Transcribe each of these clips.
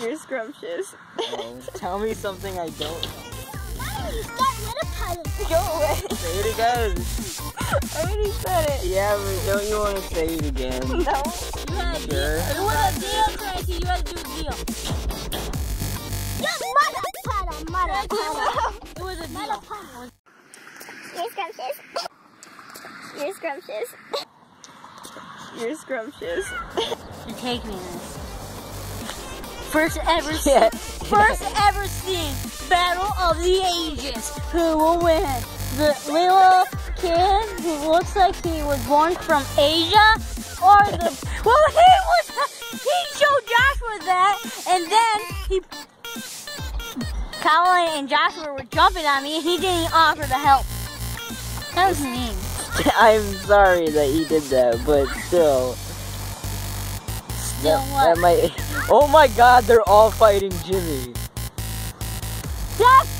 You're scrumptious. Oh, tell me something I don't know. Go away. Say it again. I already said it. Yeah, but don't you want to say it again? No. You had a Sure. deal. It was a deal, Tracy. You had to do a deal. It was a deal. You're scrumptious. You're scrumptious. You're scrumptious. You take me this. First ever Yeah. First ever seen Battle of the Ages. Who will win? The little kid who looks like he was born from Asia, or the well he was he showed Joshua that, and then he Colin and Joshua were jumping on me, and he didn't offer to help. That was mean. I'm sorry that he did that, but still. Still that, what? that might. Oh my God! They're all fighting Jimmy. Death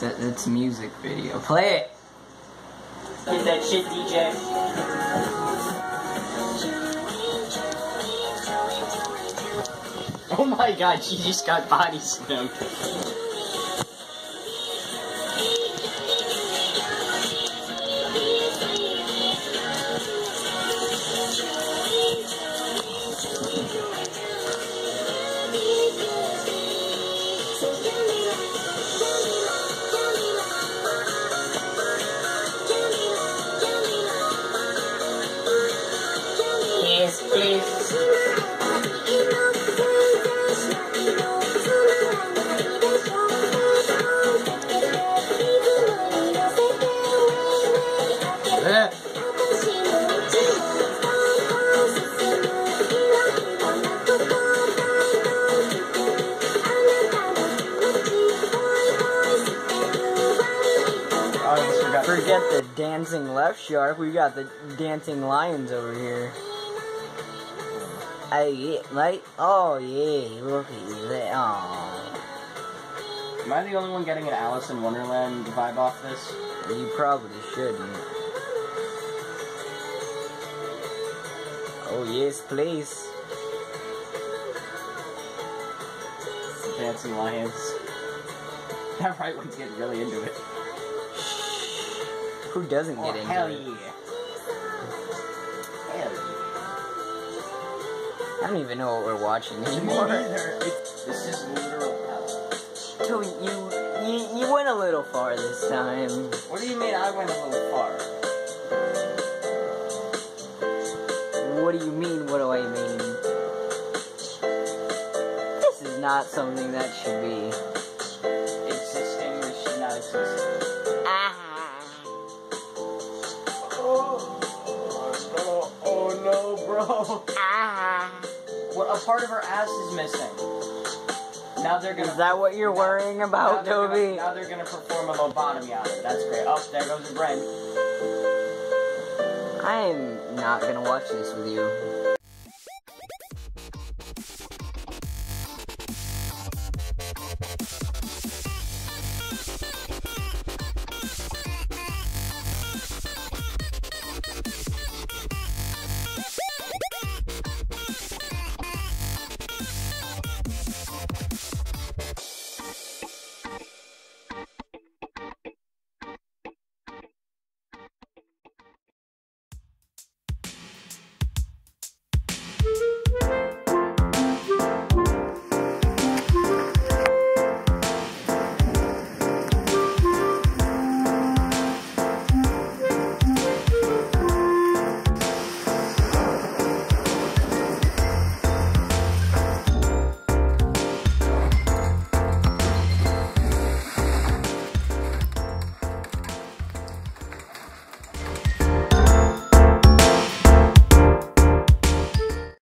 That, that's a music video. Play it. Get that shit, DJ. Oh my god, she just got body slammed. Forget the dancing left shark. We got the dancing lions over here. Oh yeah, mate. Oh yeah, look at that. Oh, Am I the only one getting an Alice in Wonderland vibe off this? you probably shouldn't. Oh yes, please. Dancing Lions. That right one's getting really into it. Who doesn't Oh, get into hell it? yeah. I don't even know what we're watching anymore. This is literal. Toby, you, you you went a little far this time. What do you mean I went a little far? What do you mean? What do I mean? This is not something that should be. Existing, this should not exist. A part of her ass is missing. Now they're gonna. Is that what you're worrying about, gonna- Toby? now they're gonna perform a lobotomy on her. That's great. Oh, there goes the brain. I am not gonna watch this with you.